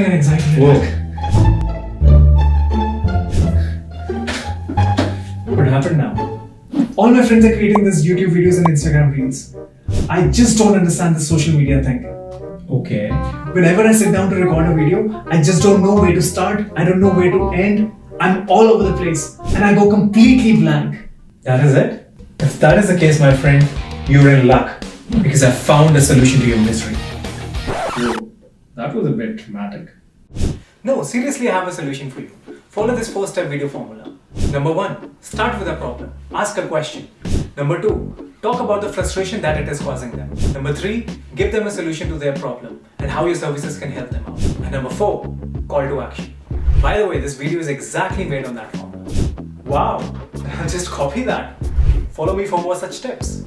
having an anxiety Whoa. attack. What happened now? All my friends are creating these YouTube videos and Instagram reels. I just don't understand the social media thing. Okay. Whenever I sit down to record a video, I just don't know where to start, I don't know where to end. I'm all over the place and I go completely blank. That is it? If that is the case, my friend, you're in luck. Because I found a solution to your misery. That was a bit dramatic. No, seriously, I have a solution for you. Follow this four step video formula. Number one, start with a problem. Ask a question. Number two, talk about the frustration that it is causing them. Number three, give them a solution to their problem and how your services can help them out. And number four, call to action. By the way, this video is exactly made on that formula. Wow, just copy that. Follow me for more such tips.